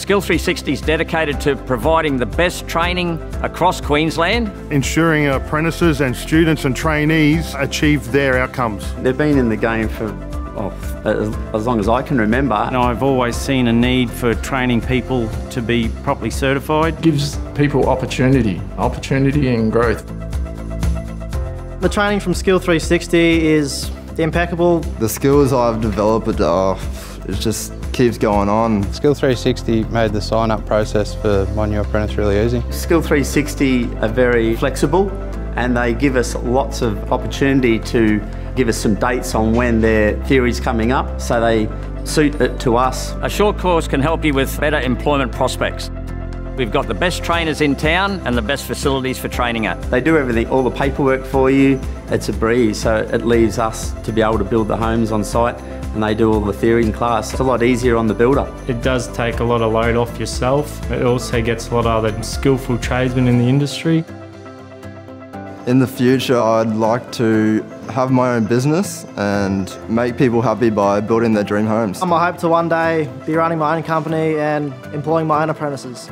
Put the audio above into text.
Skill 360 is dedicated to providing the best training across Queensland. Ensuring apprentices and students and trainees achieve their outcomes. They've been in the game for oh, as, as long as I can remember. And I've always seen a need for training people to be properly certified. Gives people opportunity, opportunity and growth. The training from Skill 360 is impeccable. The skills I've developed, uh, it just keeps going on. Skill 360 made the sign up process for my new apprentice really easy. Skill 360 are very flexible and they give us lots of opportunity to give us some dates on when their theory's coming up so they suit it to us. A short course can help you with better employment prospects. We've got the best trainers in town and the best facilities for training at. They do everything, all the paperwork for you. It's a breeze, so it leaves us to be able to build the homes on site and they do all the theory in class. It's a lot easier on the builder. It does take a lot of load off yourself. It also gets a lot of other skillful tradesmen in the industry. In the future, I'd like to have my own business and make people happy by building their dream homes. I hope to one day be running my own company and employing my own apprentices.